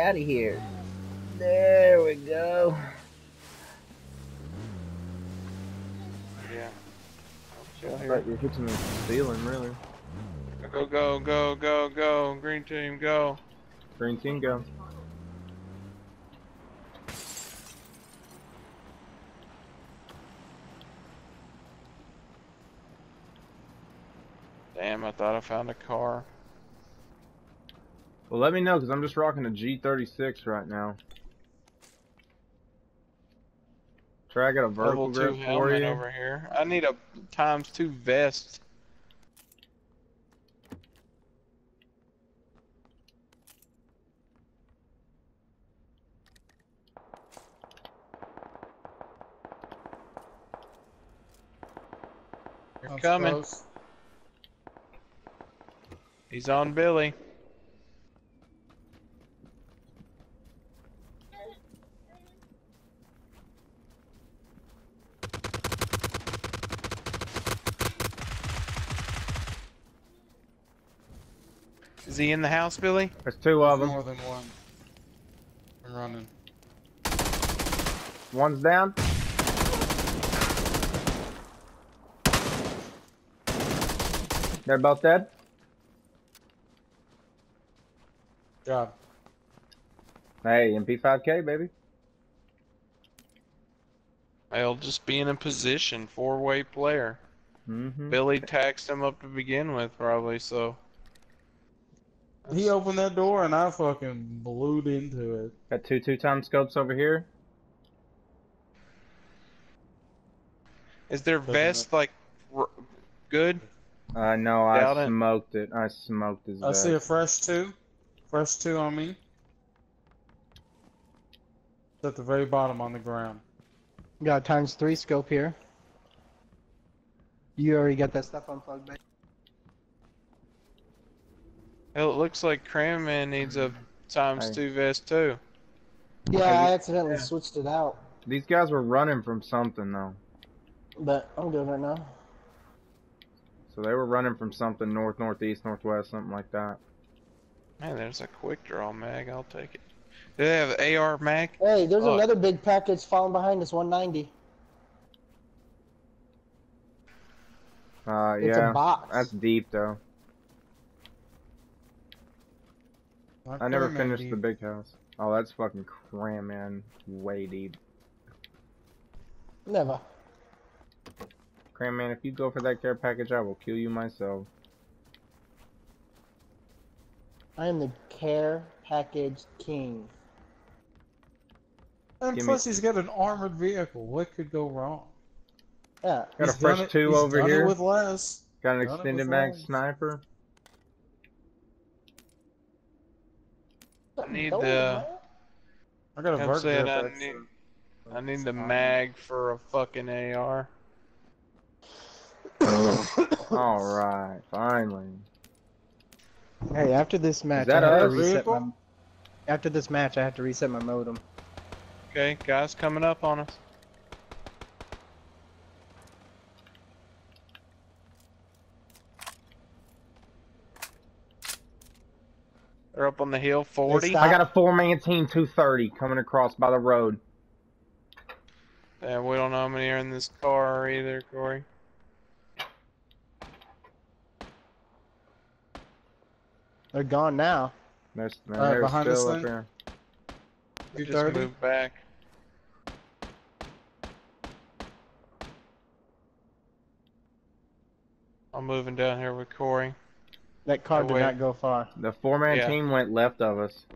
out of here. There we go. Yeah. Chill I here. you were hitting the ceiling, really. Go, go, go, go, go. Green team, go. Green team, go. Damn, I thought I found a car. Well, let me know, because I'm just rocking a G36 right now. Try I got a vertical Level two grip for helmet you. over here. I need a times two vest. You're That's coming. close. He's on Billy. He in the house, Billy? There's two of them. More than one. I'm running. One's down. They're both dead. Job. Hey, MP5K, baby. I'll just be in a position, four-way player. Mm-hmm. Billy taxed him up to begin with, probably, so. He opened that door and I fucking blew into it. Got two two-time scopes over here. Is their vest, like, r- good? Uh, no, Doubt I it. smoked it. I smoked his I vest. see a fresh two. Fresh two on me. It's at the very bottom on the ground. Got times three scope here. You already got that stuff unplugged, babe. Hell, it looks like Cram Man needs a times Hey. two vest, too. Yeah, Okay, I accidentally switched it out, These guys were running from something though. but I'm good right now. So they were running from something north, northeast, northwest, something like that. Man, there's a quick draw mag. I'll take it. Do they have AR mag? Hey, there's Oh. another big package falling behind us, 190. Uh, It's yeah. a box. That's deep though. Not I never finished many. the big house. Oh, that's fucking cram, man. Way deep. Never. Cram, man, if you go for that care package, I will kill you myself. I am the care package king. And Give me- plus, he's got an armored vehicle. What could go wrong? Yeah. Got a He's done fresh it- two he's over done it here. with less. Got an Done extended with mag lines. sniper. I need Don't the- I got a I'm saying I need- I need the mag for a fucking AR. Alright, finally. Hey, after this match, I have to reset my. After this match, I have to reset my modem. Okay, guys coming up on us. They're up on the hill, 40. I got a four-man team 230 coming across by the road. And we don't know how many are in this car either, Corey. They're gone now. There's, Uh, they're behind us still up here. We just 230? moved back. I'm moving down here with Corey. That car did not go far. The four-man Yeah. team went left of us.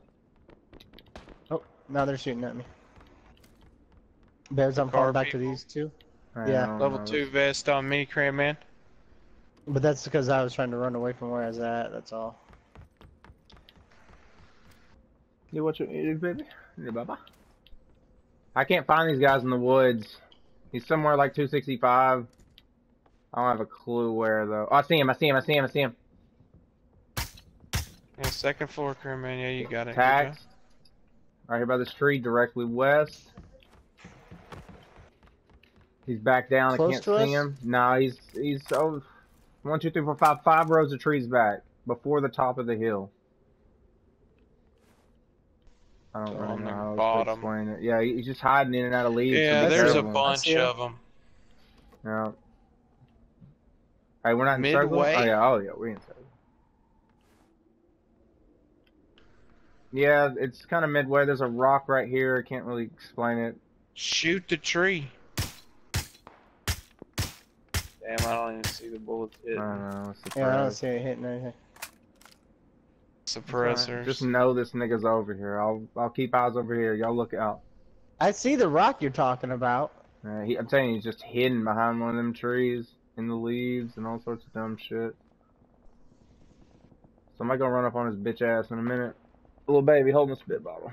Oh, now they're shooting at me. Bears, I'm falling back to these two. I Yeah. Level know. two vest on me, Cram Man. But that's because I was trying to run away from where I was at, that's all. Yeah, what you eating, baby? Yeah, baba. I can't find these guys in the woods. He's somewhere like 265. I don't have a clue where though. Oh, I see him. I see him. I see him. I see him. Yeah, second floor, Cram Man. Yeah, you got it. Good Right here by this tree, directly west. He's back down. Close I can't to see us? him. No, he's he's oh, one, two, three, four, five, five rows of trees back before the top of the hill. I don't really know how else to bottom. explain it. Yeah, he's just hiding in and out of leaves. Yeah, be there's a careful. bunch of them. Yeah. Hey, we're not in circle? Midway. Oh yeah, oh yeah, we're in circle. Yeah, it's kind of midway. There's a rock right here. I can't really explain it. Shoot the tree. Damn, I don't even see the bullets I don't know. It's Yeah, I don't see it hitting anything. It's alright. Suppressors. Just know this nigga's over here. I'll I'll keep eyes over here. Y'all look out. I see the rock you're talking about. Uh, he, I'm telling you, he's just hidden behind one of them trees in the leaves and all sorts of dumb shit. Somebody gonna run up on his bitch ass in a minute. Little baby holding a spit bottle.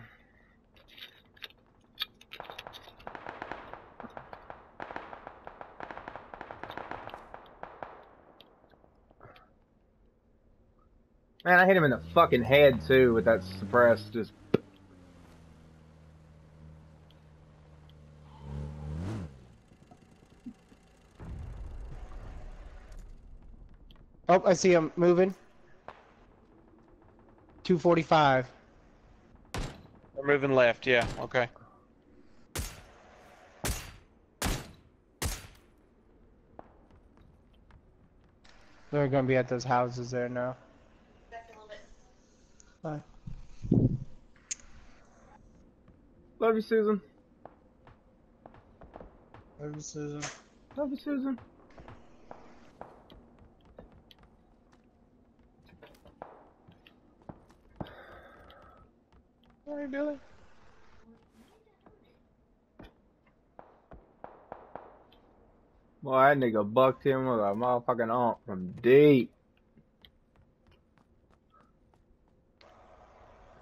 Man, I hit him in the fucking head too with that suppressed just Oh, I see him moving. 245. They're moving left, yeah, okay. They're gonna be at those houses there now. Bye. love you, Susan. Love you, Susan. Love you, Susan. Billy. Boy, that nigga bucked him with a motherfucking aunt from deep.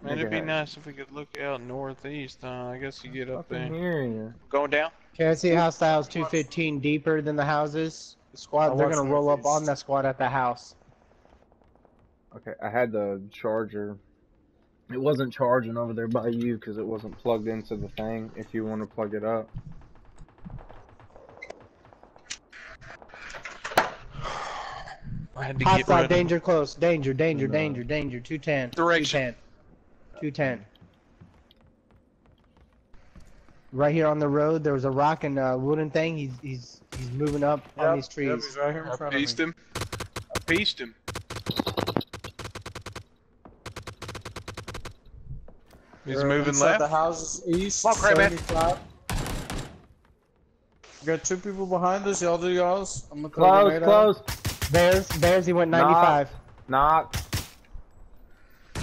Man, it'd be nice if we could look out northeast. Uh, I guess you get up there. hearing you. Going down? Okay, I see house styles 215 deeper than the houses. The squad, I they're gonna roll up on that squad at the house. Okay, I had the charger. It wasn't charging over there by you because it wasn't plugged into the thing. If you want to plug it up, I had to get rid Hostile, of danger close. Danger, danger, No. danger, danger. 210. Direction. 210. 210. Right here on the road, there was a rock and a wooden thing. He's he's he's moving up on Yep, these Yep, trees. he's right here in I front of me. him. I pieced him. He's They're moving left. the house is east. Come on, Crabman. 75. We got two people behind us. Y'all do y'all's. I'm gonna throw a close, grenade at 'em. close, Bears, Bears. He went 95. knock.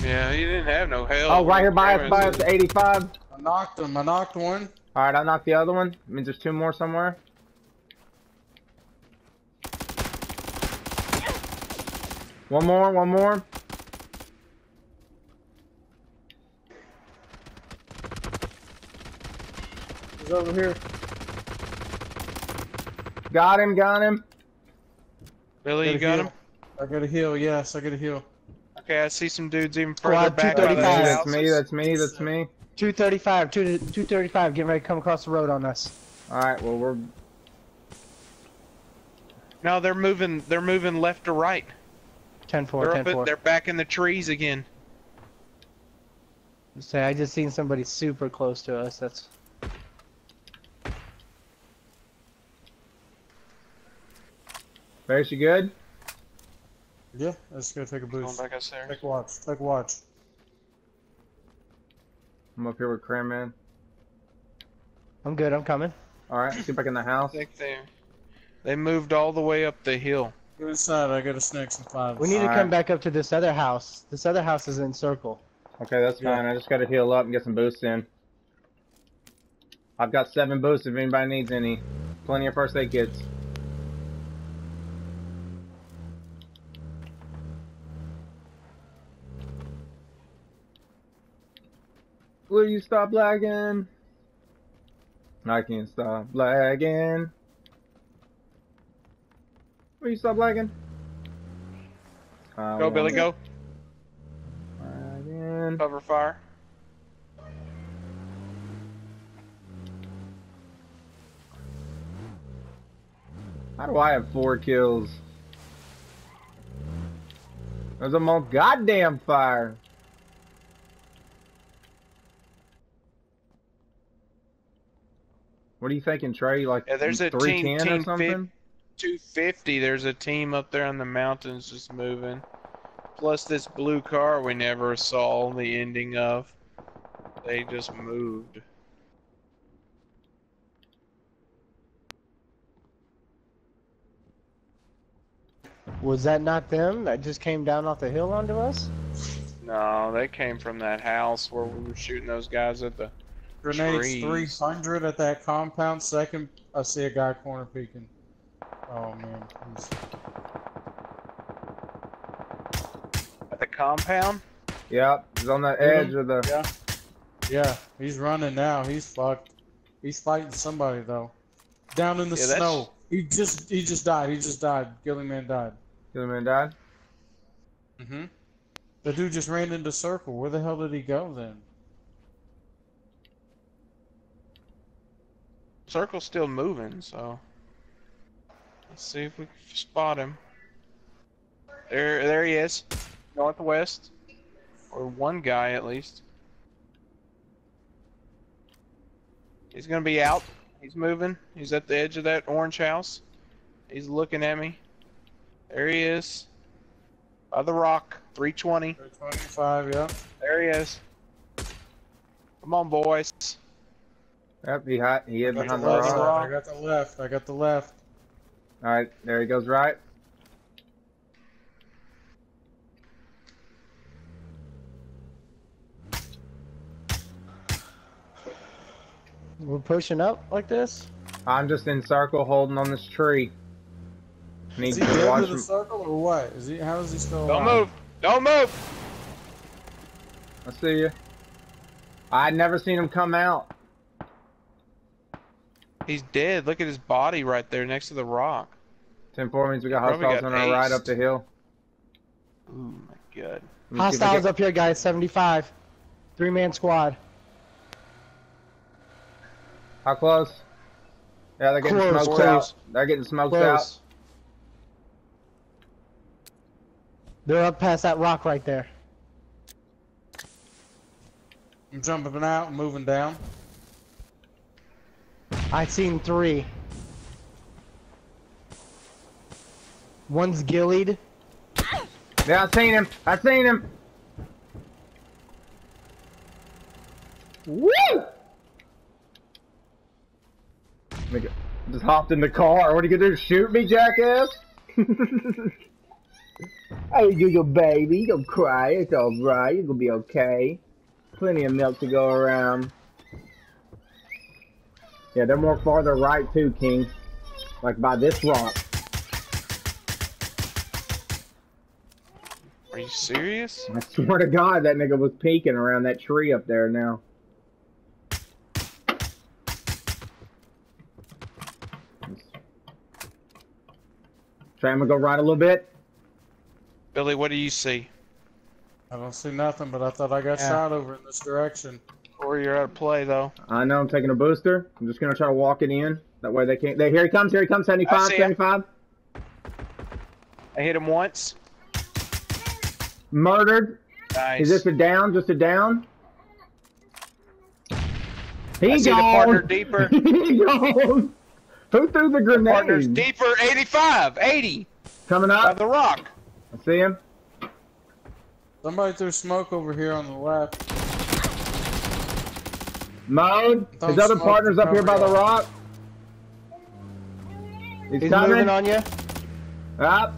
Yeah, he didn't have no help. Oh, right here by us, by us, Cameron's- 85. I knocked him. I knocked one. All right, I knocked the other one. I means there's two more somewhere. One more, one more. He's over here. Got him, got him. Billy, you Gotta got heal. him? I got a heal. Yes, I got a heal. Okay, I see some dudes even Squad further back by That's me, that's me, that's me. 235. 2 235. Getting ready to come across the road on us. All right, well we're No, they're moving. They're moving left to right. 10 4. They're 10 up. At, 4. they're back in the trees again. Say, I just seen somebody super close to us. That's Bears, you good? Yeah, let's go take a boost. Going boost. back upstairs. Take watch. Take watch. I'm up here with Cram Man. I'm good. I'm coming. All right, get back in the house. I think they they moved all the way up the hill. Go inside. I got a snakes and fives. We need to Alright. come back up to this other house. This other house is in circle. Okay, that's Yeah. fine. I just got to heal up and get some boosts in. I've got seven boosts if anybody needs any. Plenty of first aid kits. Will you stop lagging? I can't stop lagging. Will you stop lagging? I Go, Billy, go. Lagging. Cover fire. How do I have four kills? There's a more goddamn fire. What are you thinking, Trey? Like Yeah, there's a team- 310 or something? 250. There's a team up there in the mountains just moving. Plus this blue car we never saw the ending of. They just moved. Was that not them that just came down off the hill onto us? No, they came from that house where we were shooting those guys at the. Grenades Trees. 300 at that compound. Second, I see a guy corner peeking. Oh man, he's At the compound? Yep, he's on the Mhm. edge of the. yeah, yeah, he's running now. He's fucked. He's fighting somebody though. Down in the Yeah, that's- snow. He just he just died. He just died. Ghillie man died. Killing man died. Mm-hmm. The dude just ran into circle. Where the hell did he go then? Circle's still moving, so. Let's see if we can spot him. There, there he is. Northwest. Or one guy at least. He's gonna be out. He's moving. He's at the edge of that orange house. He's looking at me. There he is. By the rock. 320. 325, yeah. There he is. Come on, boys. Yep, he hot. He hid Got behind the the left. rock. rock. I got the left. I got the left. All right, there he goes. Right. We're pushing up like this? I'm just in circle, holding on this tree. Need Is he to dead watch to the circle or what? Is he? How is he still Don't alive? move. Don't move. I see you. I'd never seen him come out. He's dead. Look at his body right there next to the rock. Ten four means we got Probably hostiles got on our ride up the hill. Oh my god. Let me see if we Hostiles get- up here, guys. 75. Three man squad. How close? Yeah, they're getting Close, smoked close. out. They're getting smoked out. They're up past that rock right there. I'm jumping out and moving down. I seen three. One's gillied. Yeah, I seen him. I seen him. Woo! Nigga, just hopped in the car. What are you gonna do? Shoot me, jackass? hey, you your baby. You don't cry. It's all right. You're gonna be okay. Plenty of milk to go around. Yeah, they're more farther right too, King. Like by this rock. Are you serious? I swear to God, that nigga was peeking around that tree up there now. Try I'm gonna go right a little bit. Billy, what do you see? I don't see nothing, but I thought I got Yeah. shot over in this direction. Or you're out of play though. I know I'm taking a booster. I'm just gonna try to walk it in. That way they can't. There, here he comes. Here he comes. 75, I see him. 75. I hit him once. Murdered. Nice. Is this a down? Just a down? He I see the partner deeper. he gone. Who threw the grenade? Partner's deeper. 85, 80 Coming by up. the rock. I see him. Somebody threw smoke over here on the left. Mode. Don't His other partner's up here by the rock. He's, He's coming. moving on you. Up.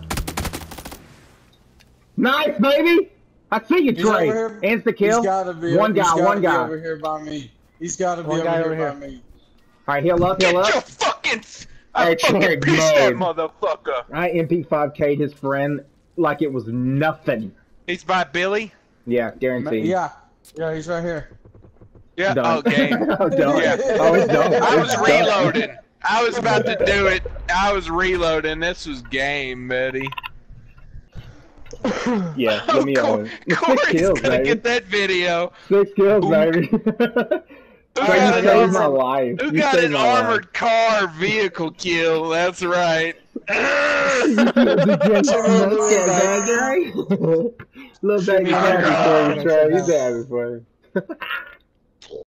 Nice, baby. I see you, He's Trey. over here. Insta kill. He's gotta be One guy, one guy. over here by me. He's gotta be One over, guy here over here. by me. All right, heal up, Get heal your up. fucking. I Hey, fucking Trey, pissed that motherfucker. I MP5K'd his friend like it was nothing. He's by Billy. Yeah, Ma- guaranteed. Yeah, yeah, he's right here. Yeah. Done. Oh, game. oh, done. Yeah. Oh, it's done. I was It's done. reloading. I was about to do it. I was reloading. This was game, buddy. Yeah, let oh, me Cor- own Corey's kills, gonna baby. get that video. Six kills, Who- baby. Who got you an saved my armored, life. who You got saved an my life. armored car vehicle kill? That's right. Little baby happy for you, Gunn. Trey. He's happy for you.